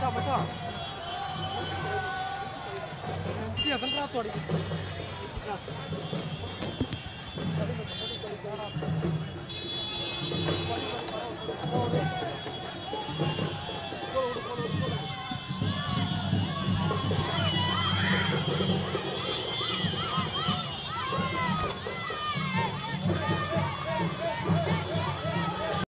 بتاع بتاع سيا تنقرا طوري Thank you.